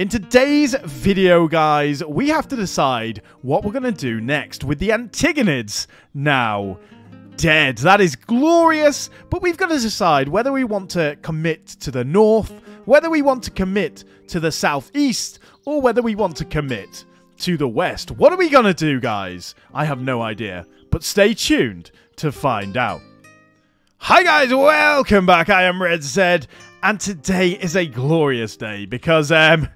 In today's video, guys, we have to decide what we're going to do next with the Antigonids now dead. That is glorious, but we've got to decide whether we want to commit to the north, whether we want to commit to the southeast, or whether we want to commit to the west. What are we going to do, guys? I have no idea, but stay tuned to find out. Hi guys, welcome back. I am Red Zed, and today is a glorious day because um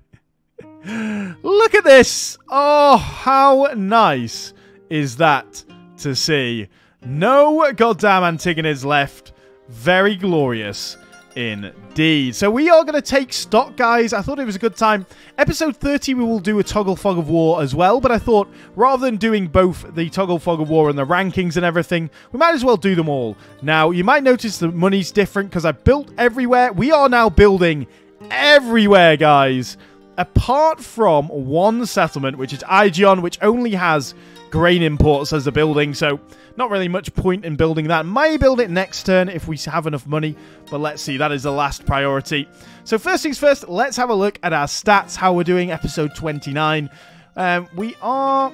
Look at this! Oh, how nice is that to see? No goddamn Antigonids left. Very glorious indeed. So we are going to take stock, guys. I thought it was a good time. Episode 30, we will do a Toggle Fog of War as well, but I thought rather than doing both the Toggle Fog of War and the rankings and everything, we might as well do them all. Now, you might notice the money's different because I built everywhere. We are now building everywhere, guys apart from one settlement, which is Aigion, which only has grain imports as a building, so not really much point in building that. May build it next turn if we have enough money, but let's see, that is the last priority. So first things first, let's have a look at our stats, how we're doing, episode 29. Um, we are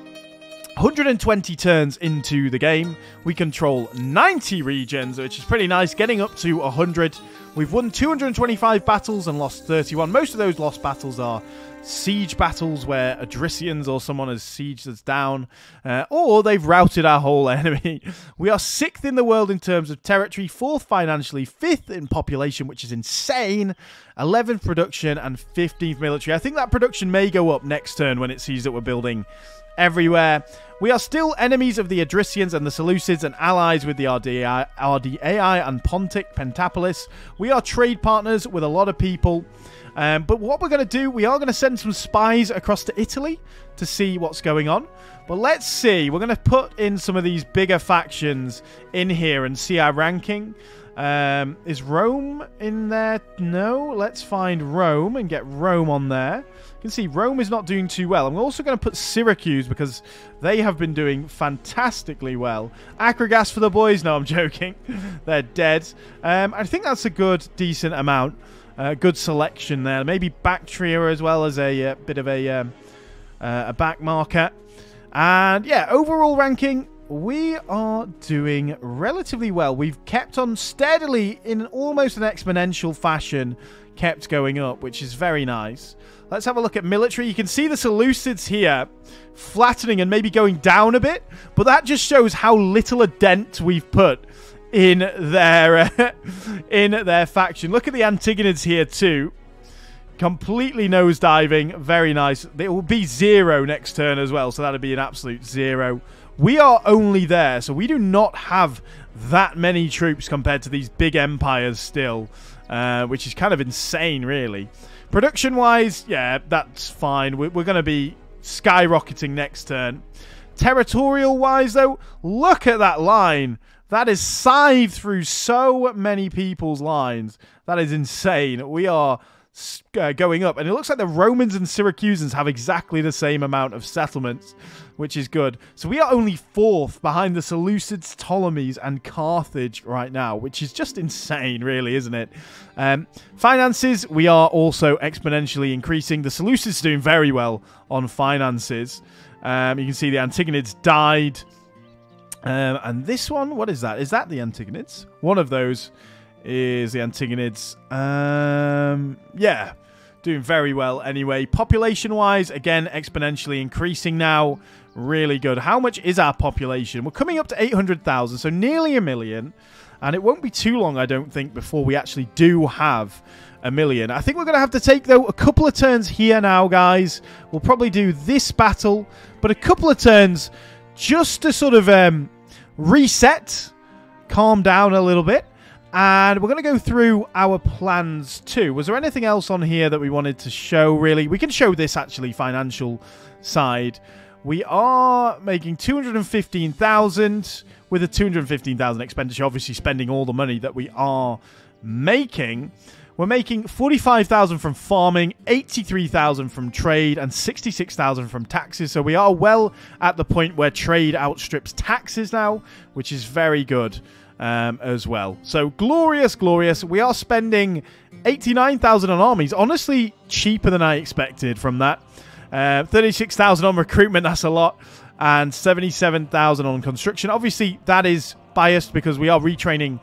120 turns into the game. We control 90 regions, which is pretty nice, getting up to 100. We've won 225 battles and lost 31. Most of those lost battles are siege battles where Odrysians or someone has sieged us down, uh, or they've routed our whole enemy. We are sixth in the world in terms of territory, fourth financially, fifth in population, which is insane, 11th production, and 15th military. I think that production may go up next turn when it sees that we're building everywhere. We are still enemies of the Odrysians and the Seleucids and allies with the RDAI, RDAI and Pontic Pentapolis. We are trade partners with a lot of people. Um, but what we're going to do, we are going to send some spies across to Italy to see what's going on. But let's see. We're going to put in some of these bigger factions in here and see our ranking. Um, is Rome in there? No. Let's find Rome and get Rome on there. You can see Rome is not doing too well. I'm also going to put Syracuse because they have been doing fantastically well. Akragas for the boys. No, I'm joking. They're dead. Um, I think that's a good, decent amount. Uh, good selection there. Maybe Bactria as well as a uh, bit of a, um, uh, a back marker. And yeah, overall ranking, we are doing relatively well. We've kept on steadily in almost an exponential fashion, kept going up, which is very nice. Let's have a look at military. You can see the Seleucids here flattening and maybe going down a bit, but that just shows how little a dent we've put in their in their faction. Look at the Antigonids here too. Completely nosediving. Very nice. It will be zero next turn as well, so that'll be an absolute zero. We are only there, so we do not have that many troops compared to these big empires still, uh, which is kind of insane, really. Production-wise, yeah, that's fine. We're, we're going to be skyrocketing next turn. Territorial-wise, though, look at that line. That is scythed through so many people's lines. That is insane. We are uh, going up. And it looks like the Romans and Syracusans have exactly the same amount of settlements, which is good. So we are only fourth behind the Seleucids, Ptolemies, and Carthage right now, which is just insane, really, isn't it? Um, finances, we are also exponentially increasing. The Seleucids doing very well on finances. Um, you can see the Antigonids died. Um, and this one, what is that? Is that the Antigonids? One of those is the Antigonids. Um, yeah, doing very well anyway. Population-wise, again, exponentially increasing now. Really good. How much is our population? We're coming up to 800,000, so nearly a million. And it won't be too long, I don't think, before we actually do have a million. I think we're going to have to take, though, a couple of turns here now, guys. We'll probably do this battle, but a couple of turns just to sort of um, reset, calm down a little bit. And we're going to go through our plans too. Was there anything else on here that we wanted to show, really? We can show this, actually, financial side. We are making 215,000 with a 215,000 expenditure, obviously spending all the money that we are making. We're making 45,000 from farming, 83,000 from trade, and 66,000 from taxes. So we are well at the point where trade outstrips taxes now, which is very good um, as well. So glorious, glorious. We are spending 89,000 on armies. Honestly, cheaper than I expected from that. Uh, 36,000 on recruitment, that's a lot. And 77,000 on construction. Obviously, that is biased because we are retraining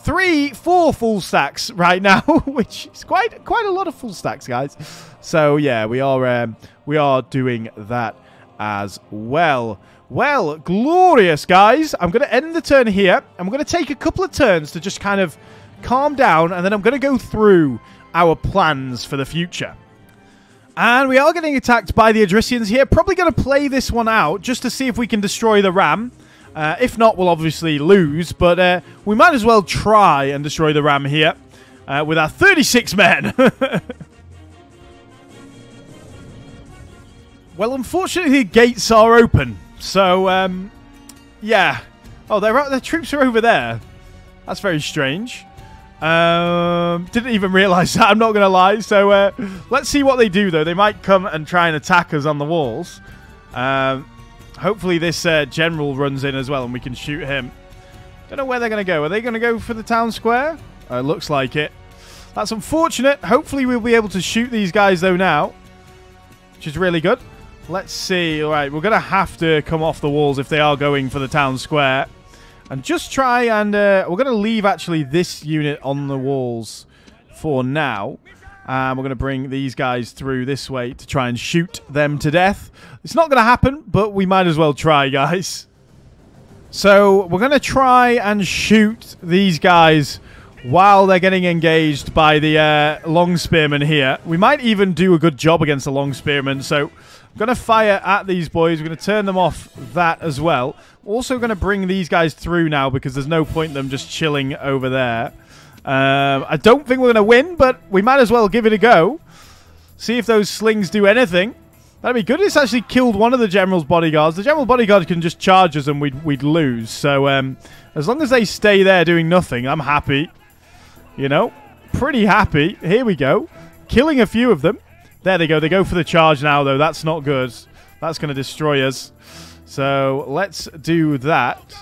three, four full stacks right now, which is quite quite a lot of full stacks, guys. So yeah, we are um, we are doing that as well. Well, glorious, guys. I'm going to end the turn here. I'm going to take a couple of turns to just kind of calm down, and then I'm going to go through our plans for the future. And we are getting attacked by the Odrysians here. Probably going to play this one out just to see if we can destroy the ram. Uh, if not, we'll obviously lose, but uh, we might as well try and destroy the ram here uh, with our 36 men. well, unfortunately, the gates are open. So, um, yeah. Oh, they're, their, troops are over there. That's very strange. Um, didn't even realise that, I'm not going to lie. So, uh, let's see what they do, though. They might come and try and attack us on the walls. Um, hopefully this uh, general runs in as well and we can shoot him. Don't know where they're going to go. Are they going to go for the town square? Uh, looks like it. That's unfortunate. Hopefully we'll be able to shoot these guys, though, now. Which is really good. Let's see. All right, we're going to have to come off the walls if they are going for the town square. And just try and... Uh, we're going to leave, actually, this unit on the walls for now. And we're going to bring these guys through this way to try and shoot them to death. It's not going to happen, but we might as well try, guys. So we're going to try and shoot these guys while they're getting engaged by the uh, long spearmen here. We might even do a good job against the long spearmen, so going to fire at these boys. We're going to turn them off that as well. Also going to bring these guys through now because there's no point in them just chilling over there. Um, I don't think we're going to win, but we might as well give it a go. See if those slings do anything. That'd be good. It's actually killed one of the general's bodyguards. The general bodyguard can just charge us and we'd, we'd lose. So um, as long as they stay there doing nothing, I'm happy. You know, pretty happy. Here we go. Killing a few of them. There they go. They go for the charge now, though. That's not good. That's going to destroy us. So let's do that.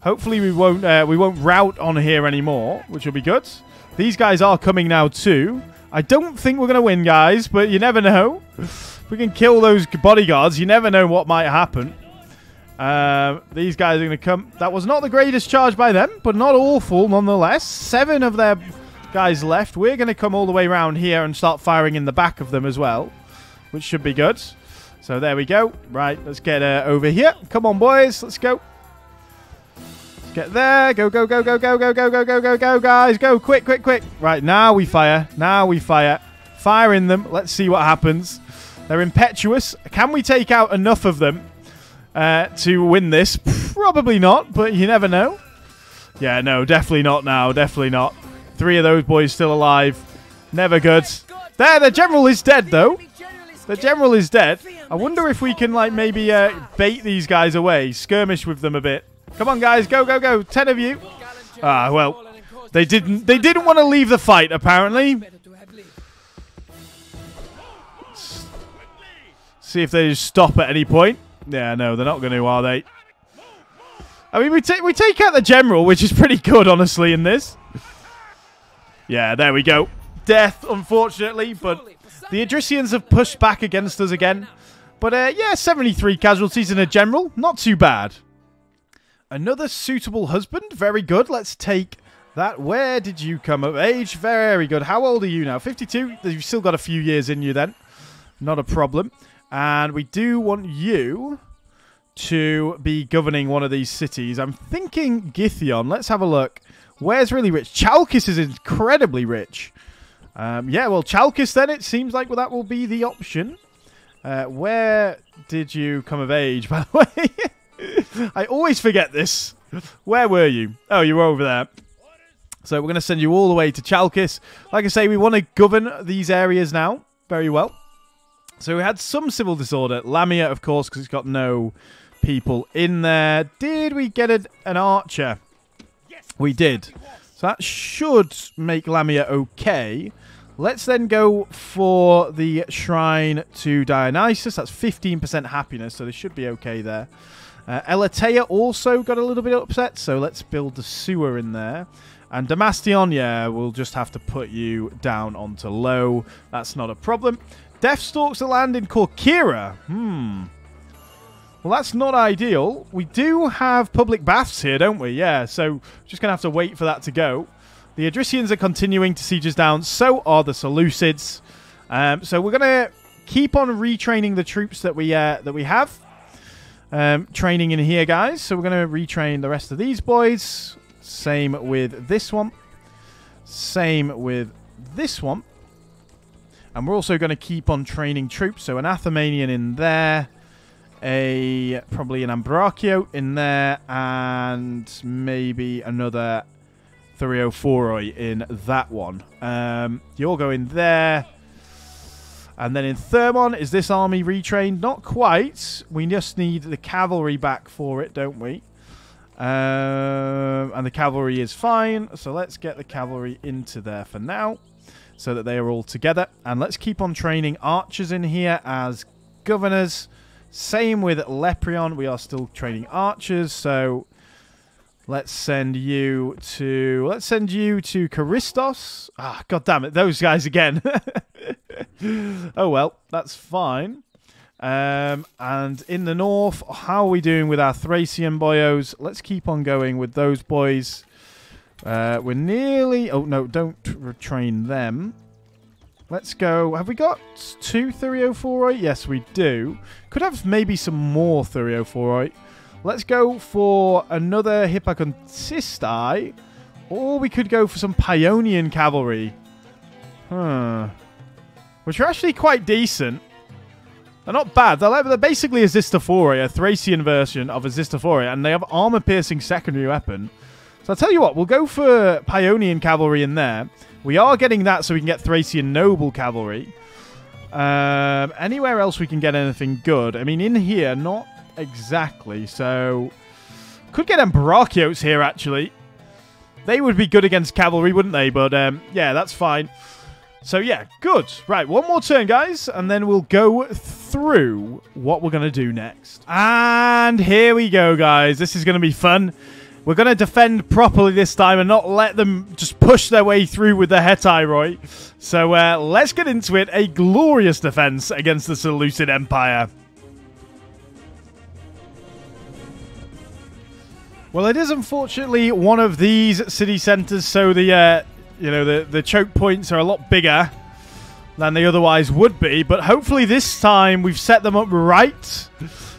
Hopefully we won't uh, we won't rout on here anymore, which will be good. These guys are coming now too. I don't think we're going to win, guys, but you never know. If we can kill those bodyguards, you never know what might happen. Uh, these guys are going to come. That was not the greatest charge by them, but not awful nonetheless. Seven of their guys left. We're going to come all the way around here and start firing in the back of them as well, which should be good. So there we go. Right, let's get uh, over here. Come on, boys. Let's go. Let's get there. Go, go, go, go, go, go, go, go, go, go, go, guys. Go, quick, quick, quick. Right, now we fire. Now we fire. Fire in them. Let's see what happens. They're impetuous. Can we take out enough of them uh, to win this? Probably not, but you never know. Yeah, no, definitely not now. Definitely not. Three of those boys still alive. Never good. There, the general is dead, though. The general is dead. I wonder if we can, like, maybe uh, bait these guys away. Skirmish with them a bit. Come on, guys. Go, go, go. Ten of you. Ah, well. They didn't They didn't want to leave the fight, apparently. See if they stop at any point. Yeah, no, they're not going to, are they? I mean, we, we take out the general, which is pretty good, honestly, in this. Yeah, there we go. Death, unfortunately, but the Odrysians have pushed back against us again. But uh, yeah, 73 casualties in a general. Not too bad. Another suitable husband. Very good. Let's take that. Where did you come of age? Very good. How old are you now? 52? You've still got a few years in you then. Not a problem. And we do want you to be governing one of these cities. I'm thinking Githion. Let's have a look. Where's really rich? Chalkis is incredibly rich. Um, yeah, well, Chalkis then, it seems like well, that will be the option. Uh, where did you come of age, by the way? I always forget this. Where were you? Oh, you were over there. So we're going to send you all the way to Chalkis. Like I say, we want to govern these areas now very well. So we had some civil disorder. Lamia, of course, because it's got no people in there. Did we get a, an archer? We did. So that should make Lamia okay. Let's then go for the shrine to Dionysus. That's 15% happiness, so they should be okay there. Uh, Elatea also got a little bit upset, so let's build the sewer in there. And Damastion, yeah, we'll just have to put you down onto low. That's not a problem. Death stalks the land in Corkira. Hmm. Well, that's not ideal. We do have public baths here, don't we? Yeah, so just going to have to wait for that to go. The Odrysians are continuing to siege us down. So are the Seleucids. Um, so we're going to keep on retraining the troops that we uh, that we have. Um, training in here, guys. So we're going to retrain the rest of these boys. Same with this one. Same with this one. And we're also going to keep on training troops. So an Athamanian in there. A probably an Ambrachio in there. And maybe another Thureophoroi in that one. Um, you're going there. And then in Thermon, is this army retrained? Not quite. We just need the cavalry back for it, don't we? Um, and the cavalry is fine. So let's get the cavalry into there for now so that they are all together. And let's keep on training archers in here as governors. Same with Leprion. We are still training archers. So let's send you to... Let's send you to Charistos. Ah, god damn it. Those guys again. oh, well. That's fine. Um, and in the north, how are we doing with our Thracian boyos? Let's keep on going with those boys. Uh, we're nearly... Oh, no, don't retrain them. Let's go. Have we got two 304 Yes, we do. Could have maybe some more 304 Let's go for another Hippakontistai. Or we could go for some Paeonian cavalry. Huh. Which are actually quite decent. They're not bad. They're, they're basically a Xystophoroi, a Thracian version of a Xystophoroi, and they have armor-piercing secondary weapon. So I'll tell you what, we'll go for Paeonian cavalry in there. We are getting that so we can get Thracian noble cavalry. Um, anywhere else we can get anything good? I mean, in here, not exactly. So, could get Ambrachiotes here, actually. They would be good against cavalry, wouldn't they? But, um, yeah, that's fine. So, yeah, good. Right, one more turn, guys, and then we'll go through what we're going to do next. And here we go, guys. This is going to be fun. We're going to defend properly this time and not let them just push their way through with the Hetairoi. So uh, let's get into it. A glorious defense against the Seleucid Empire. Well, it is unfortunately one of these city centres, so the uh, you know the the choke points are a lot bigger than they otherwise would be. But hopefully this time we've set them up right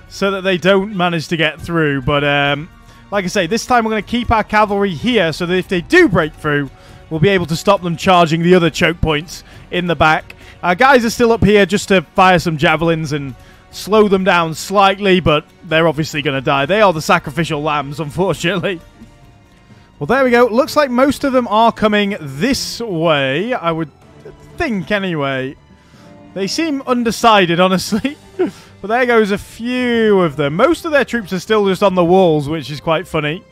so that they don't manage to get through. But um, like I say, this time we're going to keep our cavalry here so that if they do break through, we'll be able to stop them charging the other choke points in the back. Our guys are still up here just to fire some javelins and slow them down slightly, but they're obviously going to die. They are the sacrificial lambs, unfortunately. Well, there we go. Looks like most of them are coming this way, I would think, anyway. They seem undecided, honestly. But there goes a few of them. Most of their troops are still just on the walls, which is quite funny.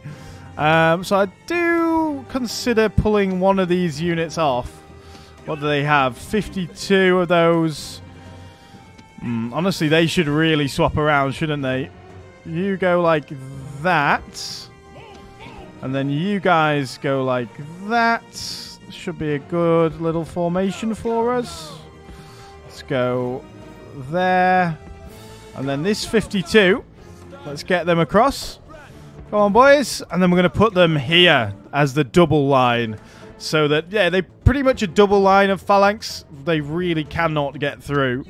Um, so I do consider pulling one of these units off. What do they have? 52 of those. Mm, honestly, they should really swap around, shouldn't they? You go like that. And then you guys go like that. Should be a good little formation for us. Let's go there. And then this 52. Let's get them across. Come on, boys. And then we're going to put them here as the double line. So that, yeah, they pretty much a double line of phalanx. They really cannot get through.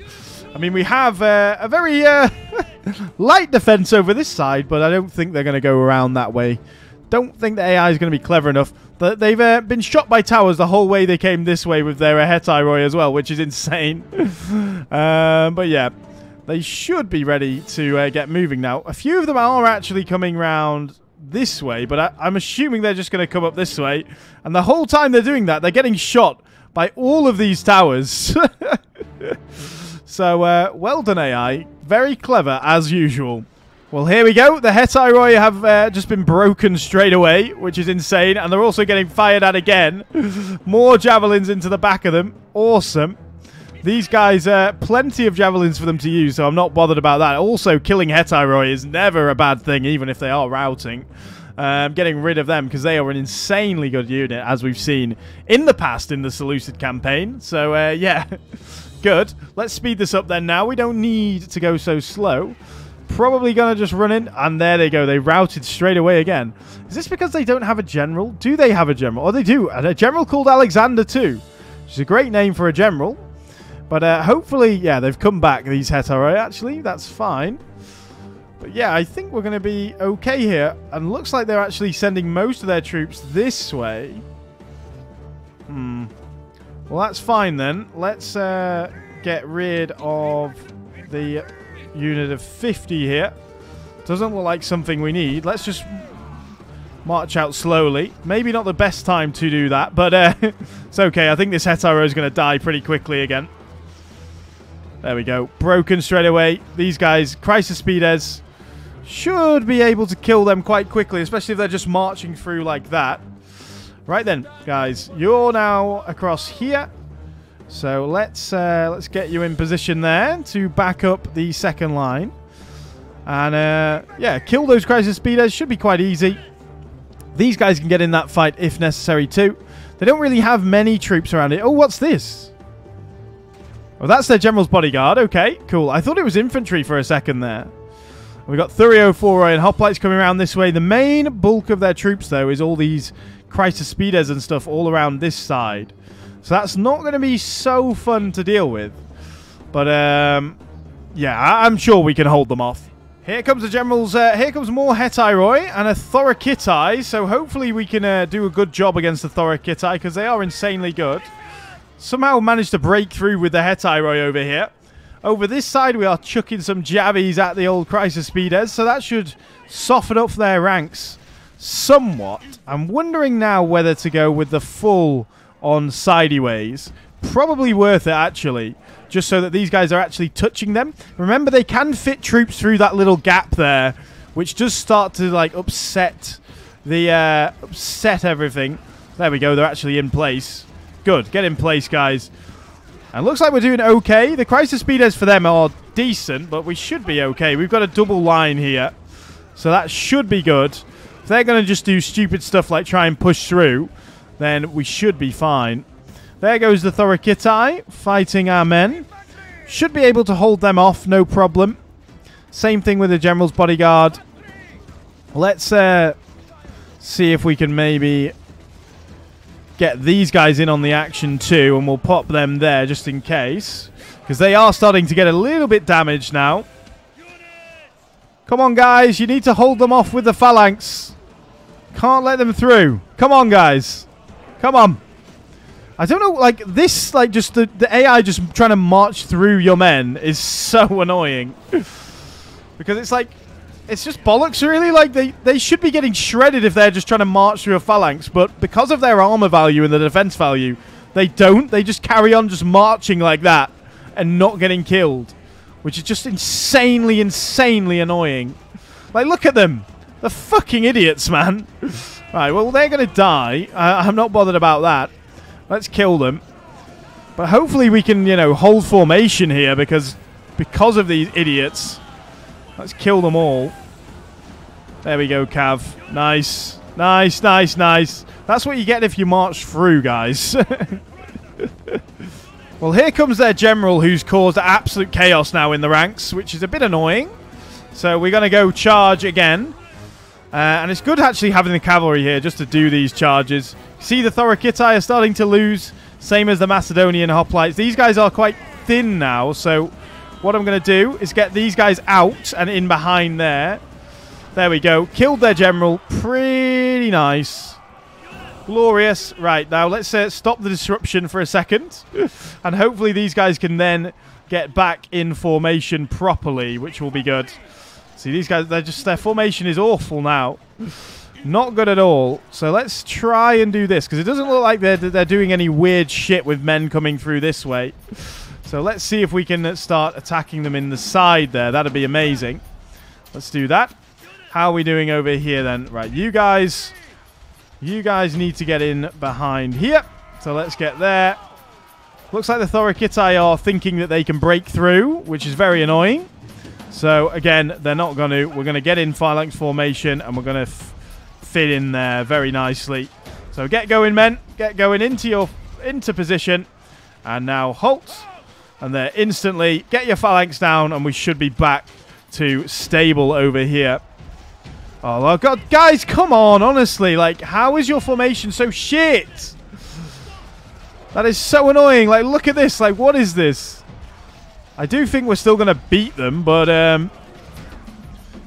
I mean, we have uh, a very uh, light defense over this side, but I don't think they're going to go around that way. Don't think the AI is going to be clever enough. They've uh, been shot by towers the whole way they came this way with their Hetairoi as well, which is insane. um, but yeah, they should be ready to uh, get moving now. A few of them are actually coming round this way, but I am assuming they're just going to come up this way. And the whole time they're doing that, they're getting shot by all of these towers. so, uh, well done, AI. Very clever, as usual. Well, here we go. The Hetairoi have uh, just been broken straight away, which is insane. And they're also getting fired at again. More javelins into the back of them. Awesome. These guys, uh, plenty of javelins for them to use, so I'm not bothered about that. Also, killing Hetairoi is never a bad thing, even if they are routing. um, getting rid of them because they are an insanely good unit, as we've seen in the past in the Seleucid campaign. So, uh, yeah, good. Let's speed this up then now. We don't need to go so slow. Probably going to just run in, and there they go. They routed straight away again. Is this because they don't have a general? Do they have a general? Oh, they do. And a general called Alexander too, which is a great name for a general. But uh, hopefully, yeah, they've come back, these Hetairoi, actually. That's fine. But yeah, I think we're going to be okay here. And looks like they're actually sending most of their troops this way. Hmm. Well, that's fine then. Let's uh, get rid of the unit of 50 here. Doesn't look like something we need. Let's just march out slowly. Maybe not the best time to do that, but uh, it's okay. I think this Hetairoi is going to die pretty quickly again. There we go. Broken straight away. These guys, Chrysaspides, should be able to kill them quite quickly, especially if they're just marching through like that. Right then, guys, you're now across here. So let's uh, let's get you in position there to back up the second line. And uh, yeah, kill those Chrysaspides Should be quite easy. These guys can get in that fight if necessary too. They don't really have many troops around it. Oh, what's this? Oh, that's their general's bodyguard. Okay, cool. I thought it was infantry for a second there. We've got Thurio, and Hoplites coming around this way. The main bulk of their troops, though, is all these Chrysaspides and stuff all around this side. So that's not going to be so fun to deal with. But, um, yeah, I am sure we can hold them off. Here comes the generals. Uh, here comes more Hetairoi and a Thorakitai. So hopefully we can uh, do a good job against the Thorakitai because they are insanely good. Somehow managed to break through with the Hetairoi over here. Over this side, we are chucking some jabbies at the old Chrysaspides, so that should soften up their ranks somewhat. I'm wondering now whether to go with the full on sideways. Probably worth it, actually, just so that these guys are actually touching them. Remember, they can fit troops through that little gap there, which does start to, like, upset the, uh, upset everything. There we go, they're actually in place. Good. Get in place, guys. And looks like we're doing okay. The Chrysaspides for them are decent, but we should be okay. We've got a double line here. So that should be good. If they're going to just do stupid stuff like try and push through, then we should be fine. There goes the Thorakitai fighting our men. Should be able to hold them off, no problem. Same thing with the General's Bodyguard. Let's uh, see if we can maybe get these guys in on the action too, and we'll pop them there just in case. Because they are starting to get a little bit damaged now. Come on, guys. You need to hold them off with the phalanx. Can't let them through. Come on, guys. Come on. I don't know, like, this, like, just the, the AI just trying to march through your men is so annoying. because it's like, it's just bollocks, really. Like, they, they should be getting shredded if they're just trying to march through a phalanx. But because of their armor value and the defense value, they don't. They just carry on just marching like that and not getting killed. Which is just insanely, insanely annoying. Like, look at them. They're fucking idiots, man. right, well, they're going to die. I'm not bothered about that. Let's kill them. But hopefully we can, you know, hold formation here because because of these idiots Let's kill them all. There we go, Cav. Nice. Nice, nice, nice. That's what you get if you march through, guys. well, here comes their general who's caused absolute chaos now in the ranks, which is a bit annoying. So we're going to go charge again. Uh, and it's good actually having the cavalry here just to do these charges. See the Thorakitai are starting to lose, same as the Macedonian hoplites. These guys are quite thin now, so what I'm going to do is get these guys out and in behind there. There we go. Killed their general. Pretty nice. Glorious. Right, now let's uh, stop the disruption for a second. and hopefully these guys can then get back in formation properly, which will be good. See, these guys, they're just, their formation is awful now. Not good at all. So let's try and do this, because it doesn't look like they're, they're doing any weird shit with men coming through this way. So let's see if we can start attacking them in the side there. That'd be amazing. Let's do that. How are we doing over here then? Right, you guys... You guys need to get in behind here. So let's get there. Looks like the Thorakitai are thinking that they can break through, which is very annoying. So, again, they're not going to. We're going to get in phalanx formation, and we're going to fit in there very nicely. So get going, men. Get going into your into position. And now halt. And there instantly. Get your phalanx down, and we should be back to stable over here. Oh, God. Guys, come on, honestly. Like, how is your formation so shit? That is so annoying. Like, look at this. Like, what is this? I do think we're still going to beat them, but, um...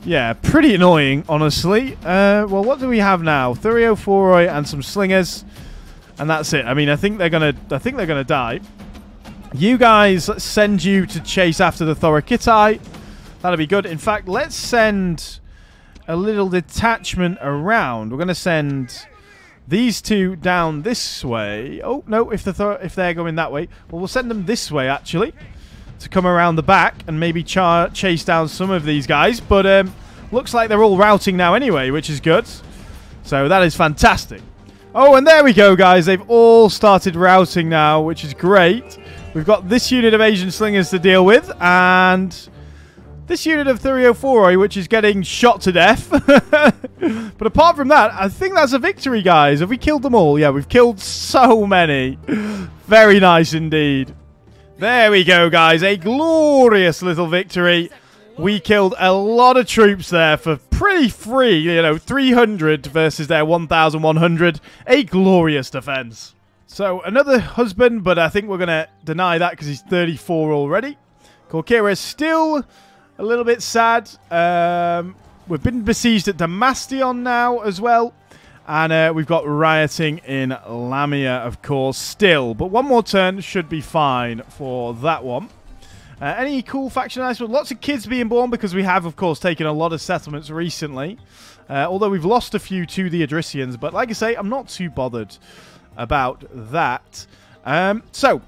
Yeah, pretty annoying, honestly. Uh, well, what do we have now? Thureophoroi, and some slingers. And that's it. I mean, I think they're gonna I think they're gonna die. You guys, send you to chase after the Thorakitai. That'll be good. In fact, let's send a little detachment around. We're going to send these two down this way. Oh, no, if, the if they're going that way. Well, we'll send them this way, actually, to come around the back and maybe chase down some of these guys. But um, looks like they're all routing now anyway, which is good. So that is fantastic. Oh, and there we go, guys. They've all started routing now, which is great. We've got this unit of Asian Slingers to deal with, and this unit of 304 which is getting shot to death. but apart from that, I think that's a victory, guys. Have we killed them all? Yeah, we've killed so many. Very nice indeed. There we go, guys. A glorious little victory. We killed a lot of troops there for pretty free, you know, 300 versus their 1,100. A glorious defense. So, another husband, but I think we're going to deny that because he's 34 already. Corkira is still a little bit sad. Um, we've been besieged at Damastion now as well. And uh, we've got rioting in Lamia, of course, still. But one more turn should be fine for that one. Uh, any cool faction announcements? Lots of kids being born because we have, of course, taken a lot of settlements recently. Uh, although we've lost a few to the Odrysians. But like I say, I'm not too bothered about that. Um, so,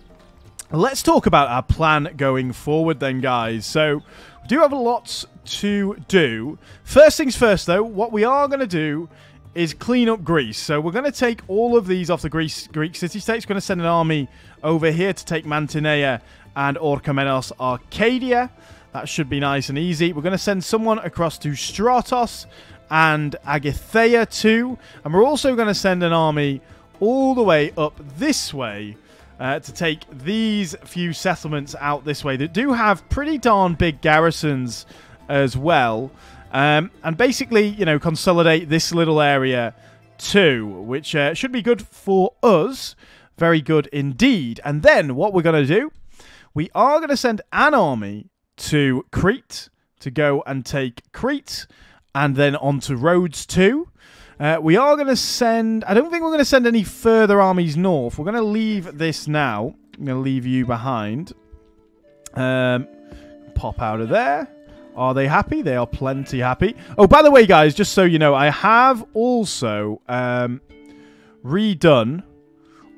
let's talk about our plan going forward then, guys. So, we do have lots to do. First things first, though, what we are going to do is clean up Greece. So we're going to take all of these off the Greece, Greek city-states. We're going to send an army over here to take Mantinea and Orchomenos Arcadia. That should be nice and easy. We're going to send someone across to Stratos and Agathea too. And we're also going to send an army all the way up this way uh, to take these few settlements out this way that do have pretty darn big garrisons as well. Um, and basically, you know, consolidate this little area too, which uh, should be good for us. Very good indeed. And then what we're going to do, we are going to send an army to Crete to go and take Crete and then on to Rhodes too. Uh, we are going to send... I don't think we're going to send any further armies north. We're going to leave this now. I'm going to leave you behind. Um, pop out of there. Are they happy? They are plenty happy. Oh, by the way, guys, just so you know, I have also um, redone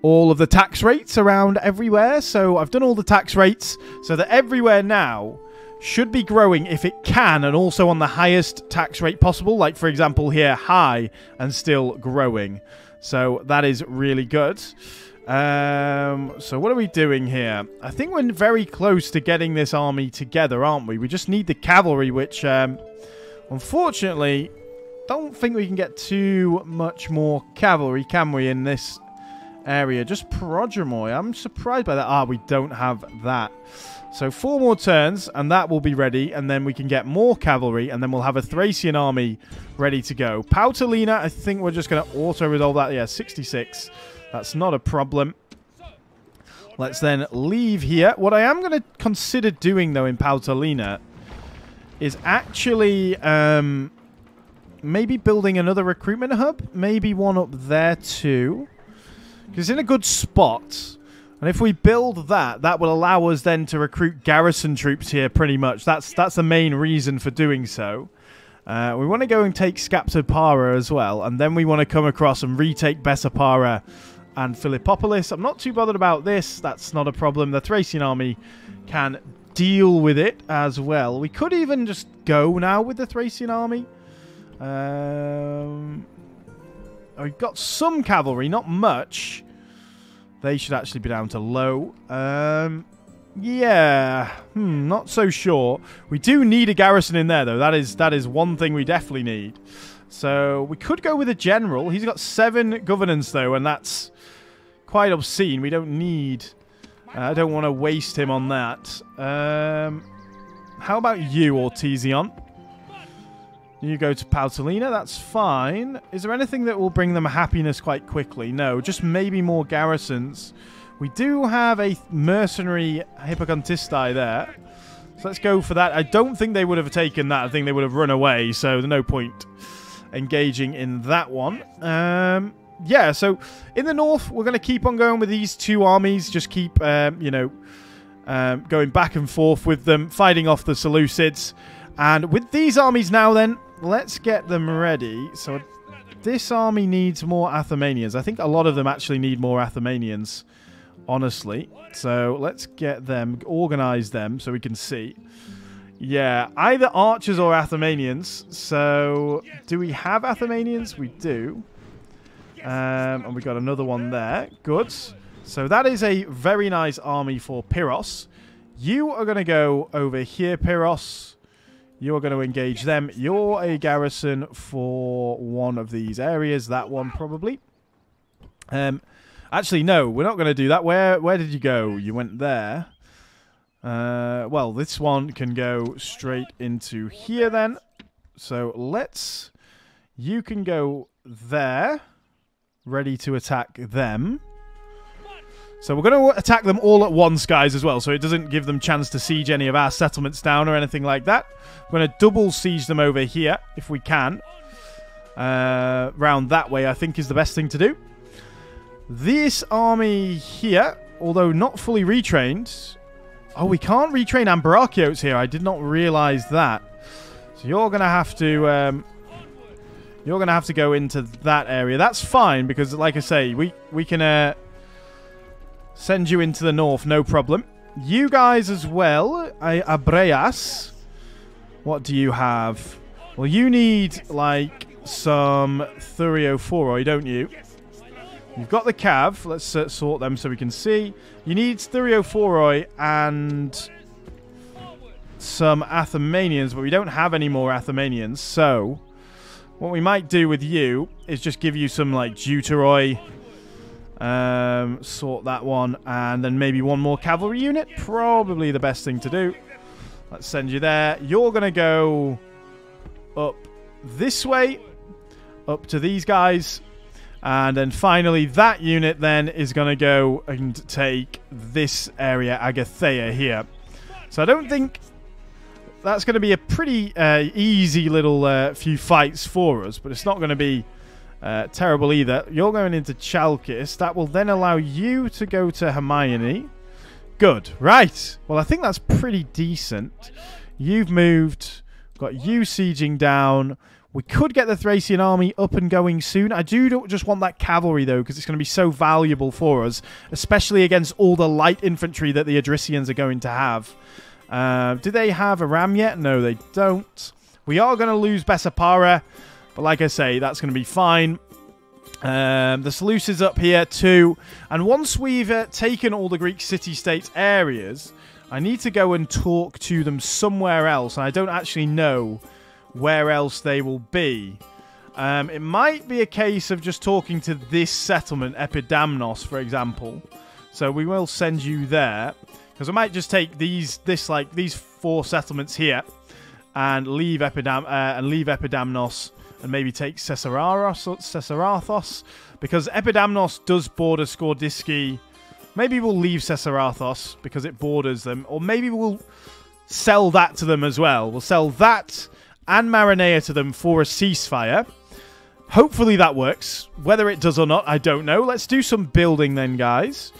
all of the tax rates around everywhere. So I've done all the tax rates so that everywhere now should be growing if it can and also on the highest tax rate possible. Like, for example, here, high and still growing. So that is really good. Um, so what are we doing here? I think we're very close to getting this army together, aren't we? We just need the cavalry, which, um, unfortunately, don't think we can get too much more cavalry, can we, in this area? Just Prodromoi. I'm surprised by that. Ah, we don't have that. So four more turns, and that will be ready, and then we can get more cavalry, and then we'll have a Thracian army ready to go. Pautalina, I think we're just going to auto-resolve that. Yeah, 66. That's not a problem. Let's then leave here. What I am going to consider doing, though, in Pautalina is actually um, maybe building another recruitment hub. Maybe one up there, too. Because it's in a good spot. And if we build that, that will allow us then to recruit garrison troops here pretty much. That's that's the main reason for doing so. Uh, we want to go and take Skaptopara as well, and then we want to come across and retake Bessapara and Philippopolis. I'm not too bothered about this. That's not a problem. The Thracian army can deal with it as well. We could even just go now with the Thracian army. Um, we've got some cavalry, not much. They should actually be down to low. Um, yeah, hmm, not so sure. We do need a garrison in there, though. That is that is one thing we definitely need. So we could go with a general. He's got seven governance, though, and that's quite obscene. We don't need... Uh, I don't want to waste him on that. Um, how about you, Ortesion? You go to Pautalina, that's fine. Is there anything that will bring them happiness quite quickly? No, just maybe more garrisons. We do have a mercenary Hippakontistai there. So let's go for that. I don't think they would have taken that. I think they would have run away, so there's no point engaging in that one. Um, yeah, so in the north, we're going to keep on going with these two armies. Just keep, um, you know, um, going back and forth with them, fighting off the Seleucids. And with these armies now, then, let's get them ready. So this army needs more Athamanians. I think a lot of them actually need more Athamanians, honestly. So let's get them, organize them so we can see. Yeah, either archers or Athamanians. So do we have Athamanians? We do. Um, and we got another one there. Good. So that is a very nice army for Pyrrhos. You are going to go over here, Pyrrhos. You're going to engage them. You're a garrison for one of these areas. That one, probably. Um, actually, no, we're not going to do that. Where where did you go? You went there. Uh, well, this one can go straight into here then. So let's... You can go there. Ready to attack them. So we're going to attack them all at once, guys, as well, so it doesn't give them chance to siege any of our settlements down or anything like that. We're going to double siege them over here, if we can. Uh, round that way, I think, is the best thing to do. This army here, although not fully retrained... Oh, we can't retrain Ambraciotes here. I did not realize that. So you're going to have to... Um, you're going to have to go into that area. That's fine, because, like I say, we, we can... Uh, Send you into the north, no problem. You guys as well, Abreas. What do you have? Well, you need, like, some Thurio don't you? You've got the Cav. Let's uh, sort them so we can see. You need Thurio and some Athamanians, but we don't have any more Athamanians, So, what we might do with you is just give you some, like, Deuteroi um, sort that one, and then maybe one more cavalry unit. Probably the best thing to do. Let's send you there. You're going to go up this way, up to these guys. And then finally, that unit then is going to go and take this area, Agathea, here. So I don't think that's going to be a pretty uh, easy little uh, few fights for us, but it's not going to be uh, terrible either. You're going into Chalkis. That will then allow you to go to Hermione. Good. Right. Well, I think that's pretty decent. You've moved. Got you sieging down. We could get the Thracian army up and going soon. I do just want that cavalry, though, because it's going to be so valuable for us, especially against all the light infantry that the Odrysians are going to have. Uh, do they have a ram yet? No, they don't. We are going to lose Bessapara. But like I say, that's going to be fine. Um, the Seleucids up here too. And once we've uh, taken all the Greek city-state areas, I need to go and talk to them somewhere else. And I don't actually know where else they will be. Um, it might be a case of just talking to this settlement, Epidamnos, for example. So we will send you there. Because I might just take these, this like these four settlements here, and leave Epidam uh, and leave Epidamnos and maybe take Caesararos, Caesarathos, because Epidamnos does border Skordiski. Maybe we'll leave Caesarathos because it borders them, or maybe we'll sell that to them as well. We'll sell that and Maronea to them for a ceasefire. Hopefully that works. Whether it does or not, I don't know. Let's do some building then, guys.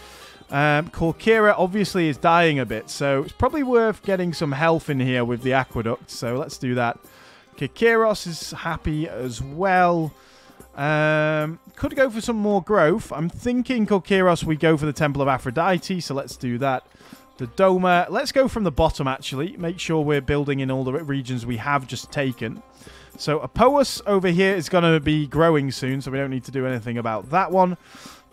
Um, obviously is dying a bit, so it's probably worth getting some health in here with the aqueduct. So let's do that. Kikiros is happy as well. Um, could go for some more growth. I'm thinking Kokiros we go for the Temple of Aphrodite, so let's do that. The Doma. Let's go from the bottom, actually. Make sure we're building in all the regions we have just taken. So Apoas over here is going to be growing soon, so we don't need to do anything about that one.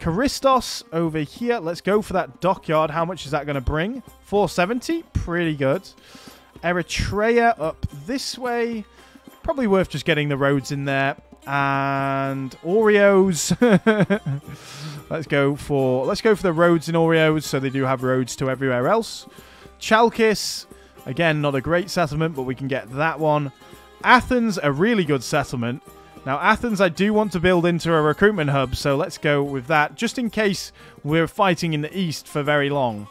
Charistos over here. Let's go for that dockyard. How much is that going to bring? 470. Pretty good. Eretria up this way. Probably worth just getting the roads in there. and Oreos. let's go for let's go for the roads in Oreos, so they do have roads to everywhere else. Chalkis, again, not a great settlement, but we can get that one. Athens, a really good settlement. Now, Athens, I do want to build into a recruitment hub, so let's go with that, just in case we're fighting in the east for very long.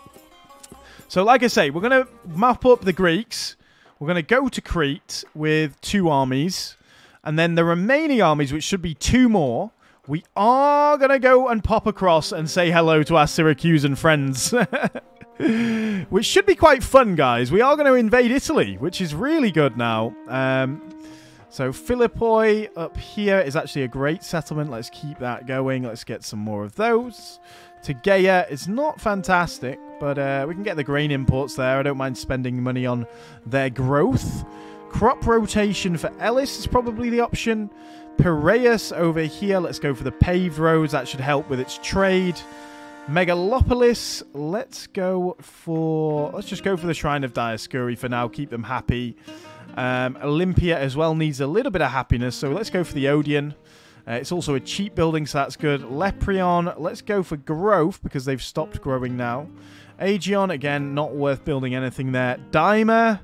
So, like I say, we're going to map up the Greeks. We're going to go to Crete with two armies. And then the remaining armies, which should be two more, we are going to go and pop across and say hello to our Syracusan friends. which should be quite fun, guys. We are going to invade Italy, which is really good now. Um, so Philippoi up here is actually a great settlement. Let's keep that going. Let's get some more of those. Tegea is not fantastic, but uh, we can get the grain imports there. I don't mind spending money on their growth. Crop rotation for Elis is probably the option. Piraeus over here. Let's go for the paved roads. That should help with its trade. Megalopolis. Let's go for... Let's just go for the Shrine of Dioscuri for now. Keep them happy. Um, Olympia as well needs a little bit of happiness. So let's go for the Odeon. Uh, it's also a cheap building, so that's good. Lepreon, let's go for growth because they've stopped growing now. Aegion, again, not worth building anything there. Dimer,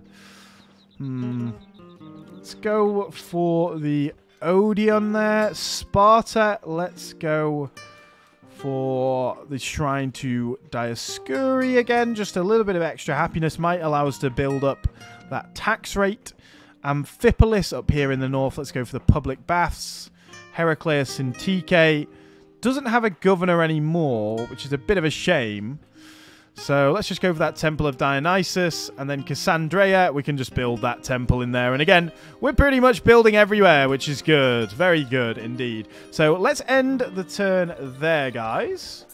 Hmm. Let's go for the Odeon there. Sparta, let's go for the Shrine to Dioscuri again. Just a little bit of extra happiness might allow us to build up that tax rate. Amphipolis up here in the north. Let's go for the public baths. Heraclius in TK doesn't have a governor anymore, which is a bit of a shame. So let's just go for that Temple of Dionysus. And then Cassandreia, we can just build that temple in there. And again, we're pretty much building everywhere, which is good. Very good indeed. So let's end the turn there, guys.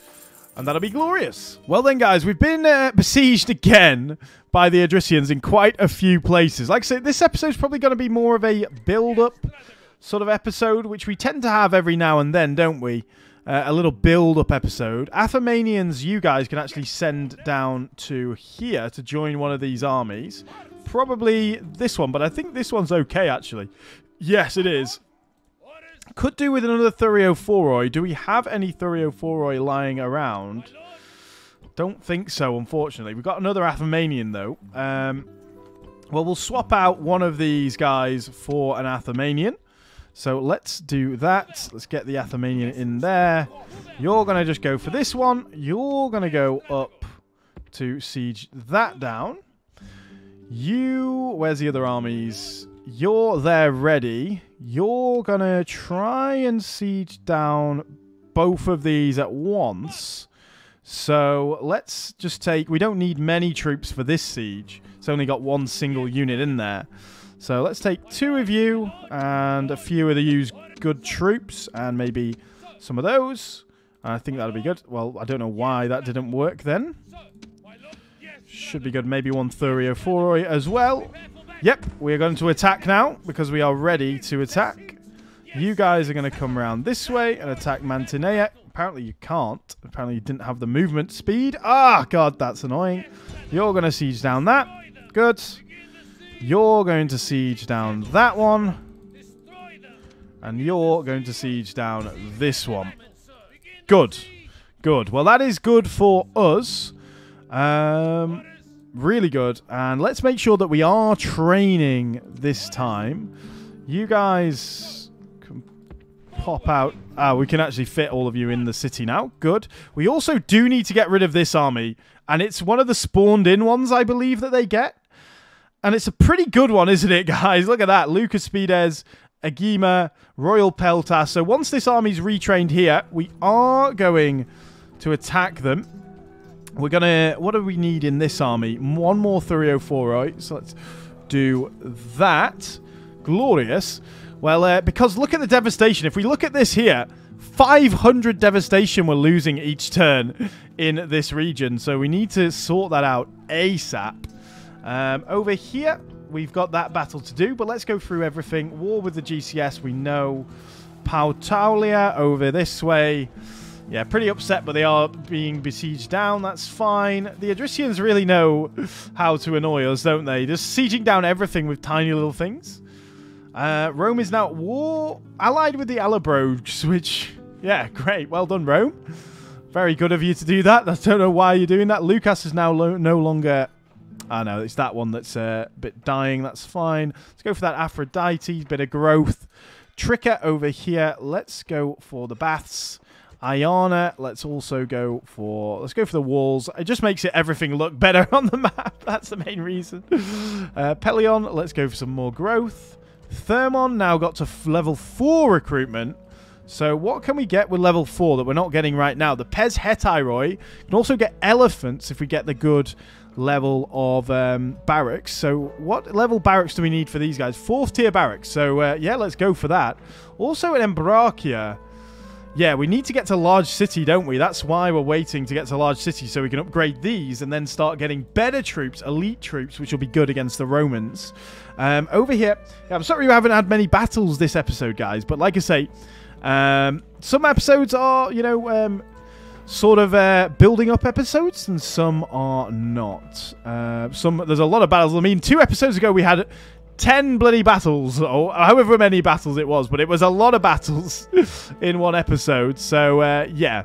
And that'll be glorious. Well then, guys, we've been uh, besieged again by the Odrysians in quite a few places. Like I said, this episode's probably going to be more of a build-up sort of episode, which we tend to have every now and then, don't we? uh, a little build-up episode. Athamanians, you guys can actually send down to here to join one of these armies. Probably this one, but I think this one's okay, actually. Yes, it is. Could do with another Thureophoroi. Do we have any Thureophoroi lying around? Don't think so, unfortunately. We've got another Athamanian, though. Um, well, we'll swap out one of these guys for an Athamanian. So let's do that. Let's get the Athamanian in there. You're going to just go for this one. You're going to go up to siege that down. You... Where's the other armies? You're there ready. You're going to try and siege down both of these at once. So let's just take... We don't need many troops for this siege. It's only got one single unit in there. So let's take two of you and a few of the use good troops and maybe some of those. I think that'll be good. Well, I don't know why that didn't work then. Should be good. Maybe one Thureophoroi as well. Yep, we are going to attack now because we are ready to attack. You guys are going to come around this way and attack Mantinea. Apparently you can't. Apparently you didn't have the movement speed. Ah, God, that's annoying. You're going to siege down that. Good. You're going to siege down that one. And you're going to siege down this one. Good. Good. Well, that is good for us. Um, really good. And let's make sure that we are training this time. You guys can pop out. Ah, we can actually fit all of you in the city now. Good. We also do need to get rid of this army. And it's one of the spawned in ones, I believe, that they get. And it's a pretty good one, isn't it, guys? Look at that. Leukaspides, Agema, Royal Peltas. So once this army's retrained here, we are going to attack them. We're going to... What do we need in this army? One more 304, right? So let's do that. Glorious. Well, uh, because look at the devastation. If we look at this here, 500 devastation we're losing each turn in this region. So we need to sort that out ASAP. Um, over here, we've got that battle to do, but let's go through everything. War with the GCS, we know. Pautalia over this way. Yeah, pretty upset, but they are being besieged down. That's fine. The Odrysians really know how to annoy us, don't they? Just sieging down everything with tiny little things. Uh, Rome is now at war allied with the Allobroges, which, yeah, great. Well done, Rome. Very good of you to do that. I don't know why you're doing that. Lucas is now no longer... I know, it's that one that's uh, a bit dying. That's fine. Let's go for that Aphrodite, bit of growth. Tricker over here. Let's go for the baths. Iana, let's also go for let's go for the walls. It just makes it everything look better on the map. That's the main reason. Uh, Pelion, let's go for some more growth. Thermon now got to level four recruitment. So what can we get with level 4 that we're not getting right now? The Pezhetairoi can also get elephants if we get the good level of um, barracks. So what level barracks do we need for these guys? Fourth tier barracks. So uh, yeah, let's go for that. Also in Ambracia, yeah, we need to get to large city, don't we? That's why we're waiting to get to large city so we can upgrade these and then start getting better troops, elite troops, which will be good against the Romans. Um, over here, yeah, I'm sorry we haven't had many battles this episode, guys, but like I say, um, some episodes are, you know, um, sort of uh, building up episodes, and some are not. Uh, some there's a lot of battles. I mean, two episodes ago we had ten bloody battles, or however many battles it was, but it was a lot of battles in one episode. So uh, yeah,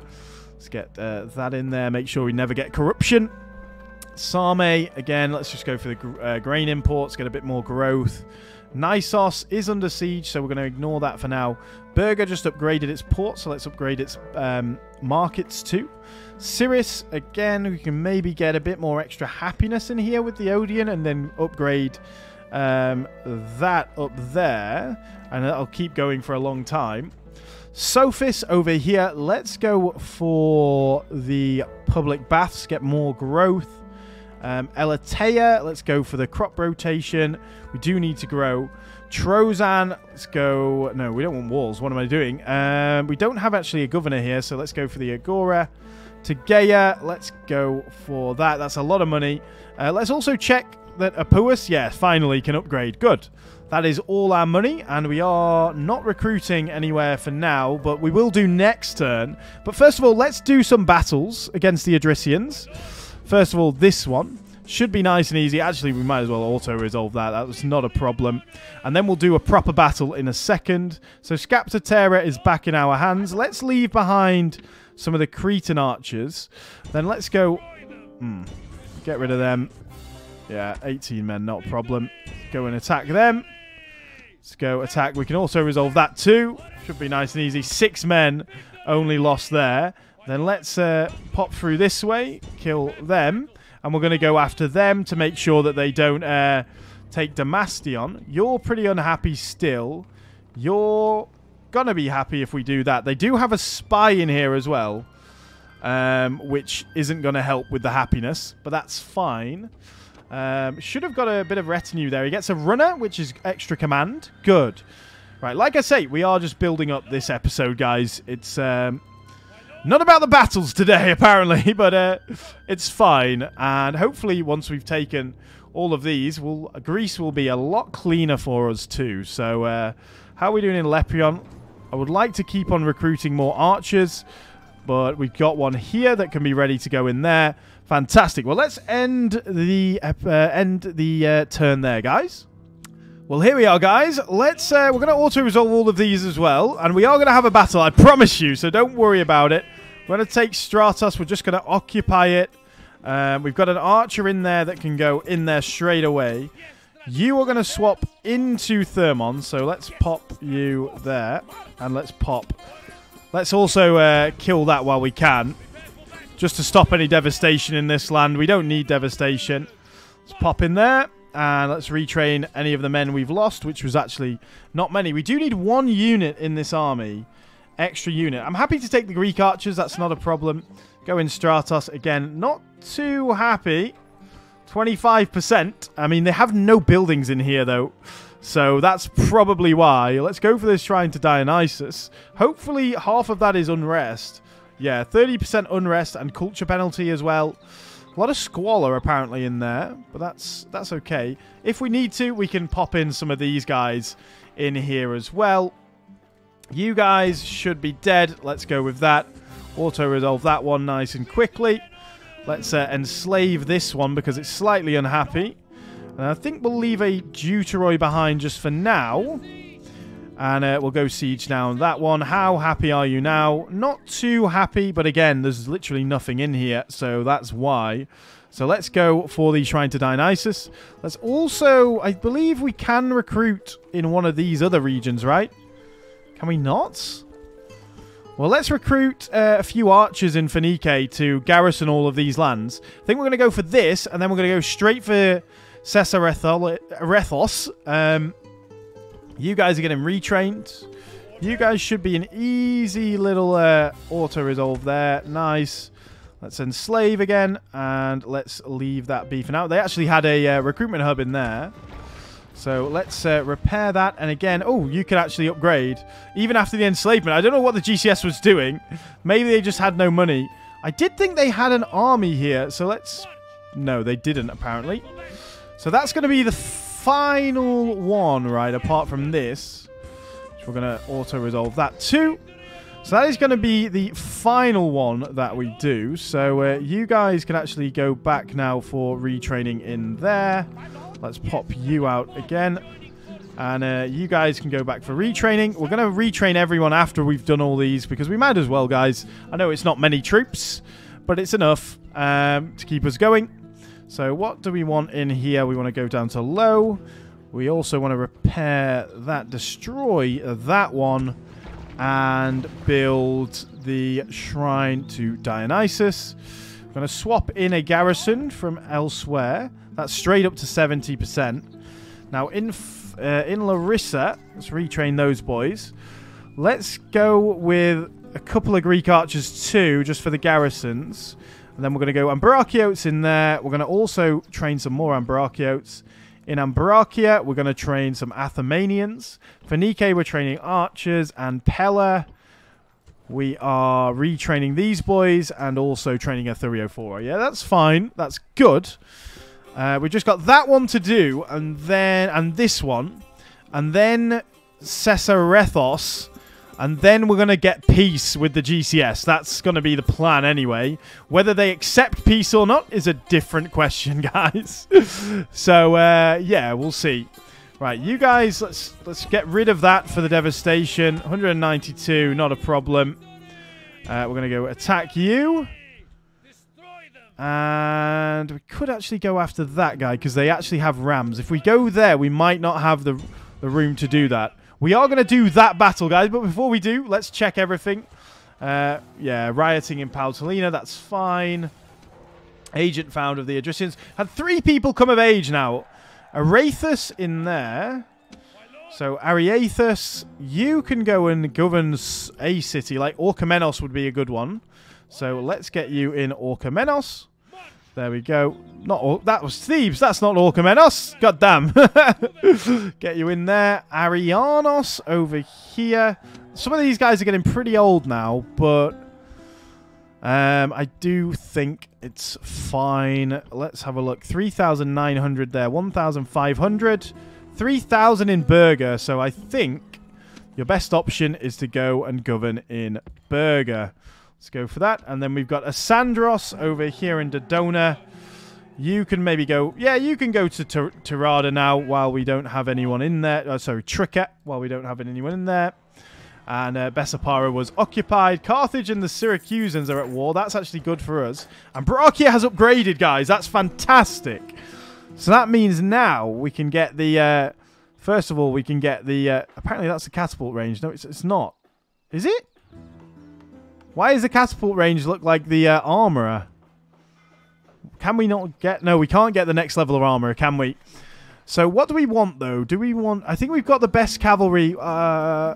let's get uh, that in there. Make sure we never get corruption. Same again. Let's just go for the uh, grain imports. Get a bit more growth. Nisos is under siege, so we're going to ignore that for now. Berger just upgraded its port, so let's upgrade its um, markets too. Cirrus, again, we can maybe get a bit more extra happiness in here with the Odeon and then upgrade um, that up there. And that'll keep going for a long time. Sophis over here. Let's go for the public baths, get more growth. Um, Elatea, let's go for the crop rotation. We do need to grow. Trozan, let's go. No, we don't want walls. What am I doing? Um, we don't have actually a governor here, so let's go for the Agora. Tegea, let's go for that. That's a lot of money. Uh, let's also check that Apuas, yeah, finally can upgrade. Good. That is all our money, and we are not recruiting anywhere for now, but we will do next turn. But first of all, let's do some battles against the Odrysians. First of all, this one. Should be nice and easy. Actually, we might as well auto-resolve that. That was not a problem. And then we'll do a proper battle in a second. So Scapta Terra is back in our hands. Let's leave behind some of the Cretan archers. Then let's go... Hmm, get rid of them. Yeah, 18 men, not a problem. Go and attack them. Let's go attack. We can also resolve that too. Should be nice and easy. Six men only lost there. Then let's uh, pop through this way, kill them, and we're going to go after them to make sure that they don't uh, take Damastion. You're pretty unhappy still. You're going to be happy if we do that. They do have a spy in here as well, um, which isn't going to help with the happiness, but that's fine. Um, should have got a bit of retinue there. He gets a runner, which is extra command. Good. Right, like I say, we are just building up this episode, guys. It's um, not about the battles today, apparently, but uh, it's fine. And hopefully, once we've taken all of these, we'll, Greece will be a lot cleaner for us too. So, uh, how are we doing in Lepion? I would like to keep on recruiting more archers, but we've got one here that can be ready to go in there. Fantastic. Well, let's end the uh, end the uh, turn there, guys. Well, here we are, guys. Let's. Uh, we're going to auto-resolve all of these as well, and we are going to have a battle. I promise you. So don't worry about it. We're going to take Stratos. We're just going to occupy it. Um, we've got an archer in there that can go in there straight away. You are going to swap into Thermon, so let's pop you there. And let's pop... Let's also uh, kill that while we can. Just to stop any devastation in this land. We don't need devastation. Let's pop in there. And let's retrain any of the men we've lost, which was actually not many. We do need one unit in this army extra unit. I'm happy to take the Greek archers. That's not a problem. Go in Stratos again. Not too happy. 25%. I mean, they have no buildings in here, though. So that's probably why. Let's go for this shrine to Dionysus. Hopefully half of that is unrest. Yeah, 30% unrest and culture penalty as well. A lot of squalor apparently in there, but that's that's okay. If we need to, we can pop in some of these guys in here as well. You guys should be dead. Let's go with that. Auto-resolve that one nice and quickly. Let's uh, enslave this one because it's slightly unhappy. And I think we'll leave a Deuteroy behind just for now. And uh, we'll go siege down that one. How happy are you now? Not too happy, but again, there's literally nothing in here, so that's why. So let's go for the Shrine to Dionysus. Let's also, I believe we can recruit in one of these other regions, right? Can we not? Well, let's recruit uh, a few archers in Phoenicia to garrison all of these lands. I think we're going to go for this, and then we're going to go straight for Cesarethos. Um, you guys are getting retrained. You guys should be an easy little uh, auto-resolve there. Nice. Let's enslave again, and let's leave that beefing out. They actually had a uh, recruitment hub in there. So let's uh, repair that. And again, oh, you can actually upgrade. Even after the enslavement. I don't know what the GCS was doing. Maybe they just had no money. I did think they had an army here. So let's... No, they didn't, apparently. So that's going to be the final one, right, apart from this. Which we're going to auto-resolve that too. So that is going to be the final one that we do. So uh, you guys can actually go back now for retraining in there. Let's pop you out again. And uh, you guys can go back for retraining. We're going to retrain everyone after we've done all these because we might as well, guys. I know it's not many troops, but it's enough um, to keep us going. So what do we want in here? We want to go down to low. We also want to repair that, destroy that one and build the shrine to Dionysus. We're going to swap in a garrison from elsewhere. That's straight up to 70%. Now, in uh, in Larissa, let's retrain those boys. Let's go with a couple of Greek archers too, just for the garrisons. And then we're going to go Ambrachiotes in there. We're going to also train some more Ambrachiotes. In Ambracia, we're going to train some Athamanians. Phoenicia, we're training archers. And Pella, we are retraining these boys and also training a Thureophora. Yeah, that's fine. That's good. Uh, we just got that one to do, and then and this one, and then Cesarethos, and then we're going to get peace with the GCS. That's going to be the plan anyway. Whether they accept peace or not is a different question, guys. so, uh, yeah, we'll see. Right, you guys, let's let's get rid of that for the devastation. 192, not a problem. Uh, we're going to go attack you. And we could actually go after that guy because they actually have rams. If we go there, we might not have the, the room to do that. We are going to do that battle, guys. But before we do, let's check everything. Uh, yeah, rioting in Paltalina. That's fine. Agent found of the Odrysians. Had three people come of age now. Arathus in there. So, Ariathus, you can go and govern a city. Like Orchomenos would be a good one. So, let's get you in Orchomenos. There we go. Not that was Thebes. That's not Orchomenos. God damn. Get you in there. Arianos over here. Some of these guys are getting pretty old now, but um, I do think it's fine. Let's have a look. 3,900 there. 1,500. 3,000 in Berger. So I think your best option is to go and govern in Berger. Let's go for that. And then we've got a Sandros over here in Dodona. You can maybe go... Yeah, you can go to Tirada now while we don't have anyone in there. Uh, sorry, Tricket while we don't have anyone in there. And uh, Bessapara was occupied. Carthage and the Syracusans are at war. That's actually good for us. And Brachia has upgraded, guys. That's fantastic. So that means now we can get the... Uh, first of all, we can get the... Uh, apparently that's the catapult range. No, it's, it's not. Is it? Why does the catapult range look like the uh, armorer? Can we not get... No, we can't get the next level of armor, can we? So what do we want, though? Do we want... I think we've got the best cavalry. Uh,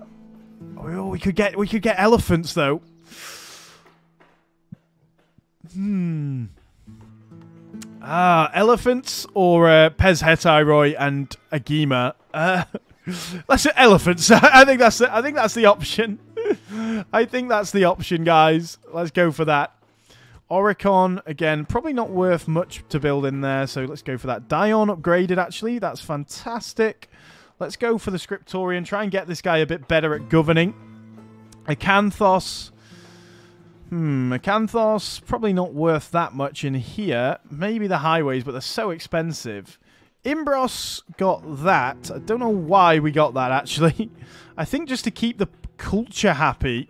oh, we could get we could get elephants, though. Hmm. Ah, elephants or uh, Pezhetairoi and Agema. Uh, let's say elephants. I think that's the, I think that's the option. I think that's the option, guys. Let's go for that. Oricon, again, probably not worth much to build in there, so let's go for that. Dion upgraded, actually. That's fantastic. Let's go for the Scriptorium. Try and get this guy a bit better at governing. Acanthos. Hmm, Acanthos, probably not worth that much in here. Maybe the highways, but they're so expensive. Imbros got that. I don't know why we got that, actually. I think just to keep the culture happy.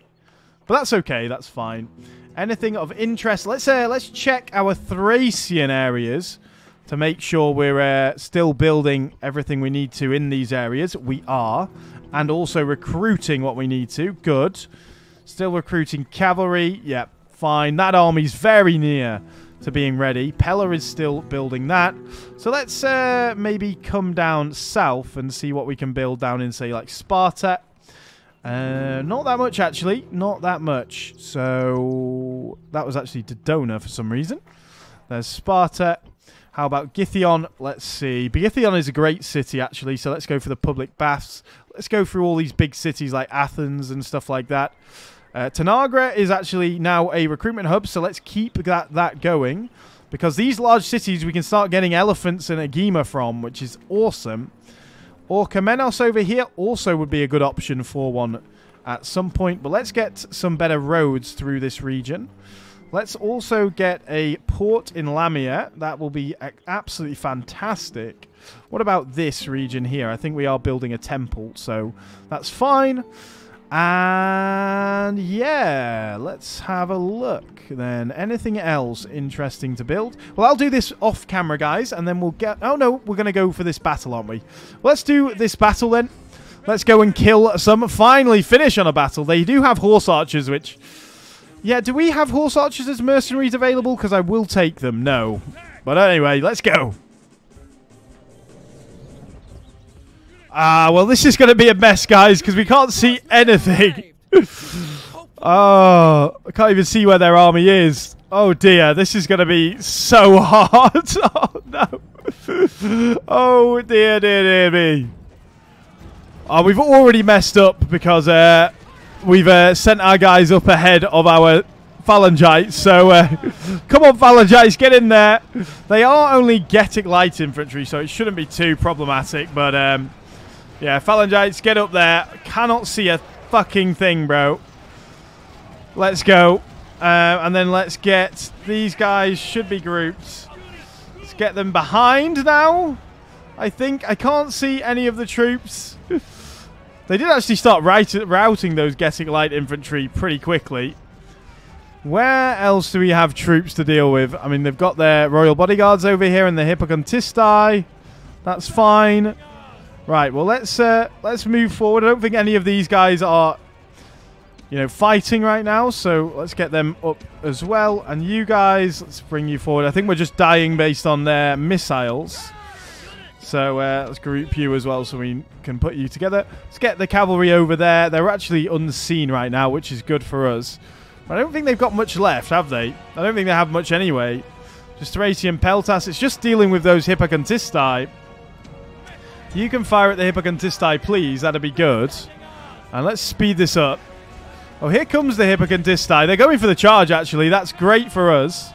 But that's okay. That's fine. Anything of interest? Let's uh, let's check our Thracian areas to make sure we're uh, still building everything we need to in these areas. We are. And also recruiting what we need to. Good. Still recruiting cavalry. Yep, fine. That army's very near to being ready. Pella is still building that. So let's uh, maybe come down south and see what we can build down in, say, like Sparta. Uh, not that much, actually. Not that much. So that was actually Dodona for some reason. There's Sparta. How about Githion? Let's see. Githion is a great city, actually, so let's go for the public baths. Let's go through all these big cities like Athens and stuff like that. Uh, Tanagra is actually now a recruitment hub, so let's keep that, that going. Because these large cities, we can start getting elephants and Agema from, which is awesome. Orchomenos over here also would be a good option for one at some point. But let's get some better roads through this region. Let's also get a port in Lamia. That will be absolutely fantastic. What about this region here? I think we are building a temple, so that's fine. And yeah, let's have a look then. Anything else interesting to build? Well, I'll do this off camera, guys, and then we'll get... Oh, no, we're going to go for this battle, aren't we? Let's do this battle then. Let's go and kill some. Finally finish on a battle. They do have horse archers, which yeah, do we have horse archers as mercenaries available? Because I will take them. No. But anyway, let's go. Ah, well, this is going to be a mess, guys, because we can't see anything. oh, I can't even see where their army is. Oh, dear. This is going to be so hard. oh, no. oh, dear, dear, dear me. Oh, we've already messed up because uh, we've uh, sent our guys up ahead of our phalangites. So uh, come on, phalangites, get in there. They are only getting light infantry, so it shouldn't be too problematic. But um, yeah, phalangites, get up there. Cannot see a fucking thing, bro. Let's go. Uh, and then let's get these guys should be grouped. Let's get them behind now. I think I can't see any of the troops. They did actually start routing those Getic Light infantry pretty quickly. Where else do we have troops to deal with? I mean, they've got their royal bodyguards over here and the Hippakontistai. That's fine. Right, well, let's uh, let's move forward. I don't think any of these guys are, you know, fighting right now. So let's get them up as well. And you guys, let's bring you forward. I think we're just dying based on their missiles. So uh, let's group you as well so we can put you together. Let's get the cavalry over there. They're actually unseen right now, which is good for us. But I don't think they've got much left, have they? I don't think they have much anyway. Just Thracian Peltas. It's just dealing with those Hippakontistai. You can fire at the Hippakontistai, please. That'd be good. And let's speed this up. Oh, here comes the Hippakontistai. They're going for the charge, actually. That's great for us.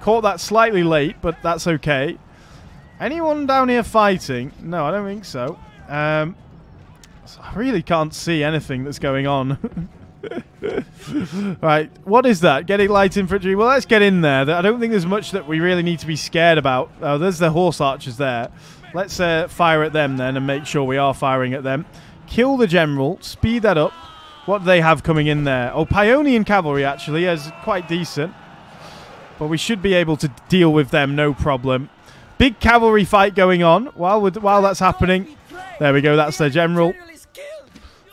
Caught that slightly late, but that's okay. Anyone down here fighting? No, I don't think so. Um, I really can't see anything that's going on. right, what is that? Getic light infantry? Well, let's get in there. I don't think there's much that we really need to be scared about. Oh, there's the horse archers there. Let's uh, fire at them then and make sure we are firing at them. Kill the general. Speed that up. What do they have coming in there? Oh, Paeonian cavalry, actually, is quite decent. But we should be able to deal with them, no problem. Big cavalry fight going on while while that's happening. There we go. That's their general.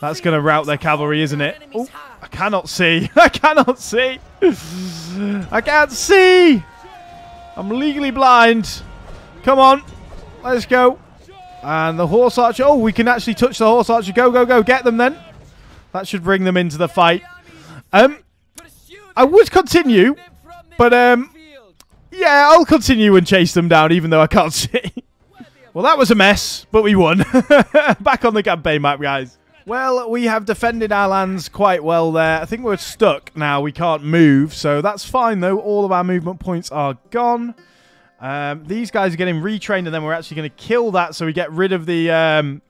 That's going to rout their cavalry, isn't it? Oh, I cannot see. I cannot see. I can't see. I'm legally blind. Come on. Let's go. And the horse archer. Oh, we can actually touch the horse archer. Go, go, go. Get them then. That should bring them into the fight. Um, I would continue, but um, yeah, I'll continue and chase them down, even though I can't see. well, that was a mess, but we won. Back on the campaign map, guys. Well, we have defended our lands quite well there. I think we're stuck now. We can't move, so that's fine, though. All of our movement points are gone. Um, these guys are getting retrained, and then we're actually going to kill that so we get rid of the um,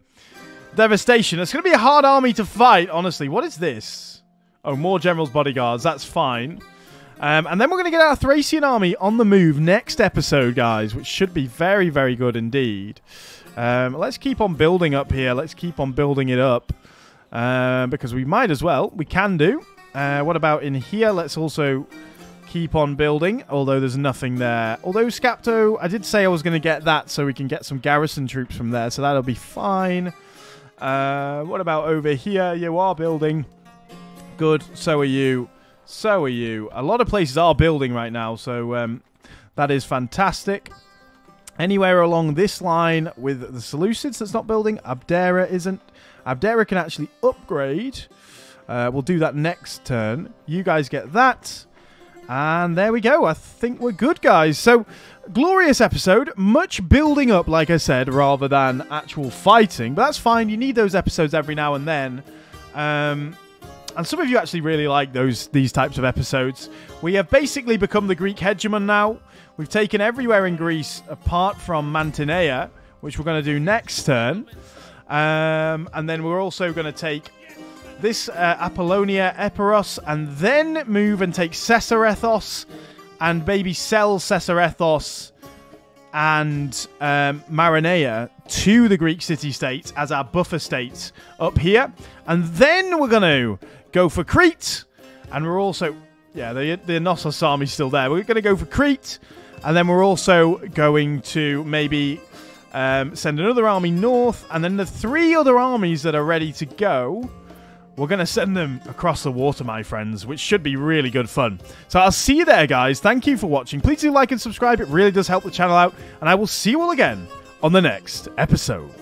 devastation. It's going to be a hard army to fight, honestly. What is this? Oh, more generals' bodyguards. That's fine. Um, and then we're going to get our Thracian army on the move next episode, guys, which should be very, very good indeed. Um, let's keep on building up here. Let's keep on building it up. Uh, because we might as well. We can do. Uh, what about in here? Let's also keep on building, although there's nothing there. Although Scapto, I did say I was going to get that so we can get some garrison troops from there, so that'll be fine. Uh, what about over here? You are building. Good, so are you. So are you. A lot of places are building right now, so um, that is fantastic. Anywhere along this line with the Seleucids that's not building, Abdera isn't. Abdera can actually upgrade. Uh, we'll do that next turn. You guys get that. And there we go. I think we're good, guys. So, glorious episode. Much building up, like I said, rather than actual fighting. But that's fine. You need those episodes every now and then. Um, and some of you actually really like those these types of episodes. We have basically become the Greek hegemon now. We've taken everywhere in Greece apart from Mantinea, which we're going to do next turn. Um, and then we're also going to take this uh, Apollonia, Epirus, and then move and take Caesarethos and maybe sell Caesarethos and um, Maronea to the Greek city-states as our buffer states up here. And then we're going to go for Crete. And we're also... Yeah, the, the Knossos army's still there. We're going to go for Crete. And then we're also going to maybe um, send another army north. And then the three other armies that are ready to go we're going to send them across the water, my friends, which should be really good fun. So I'll see you there, guys. Thank you for watching. Please do like and subscribe. It really does help the channel out. And I will see you all again on the next episode.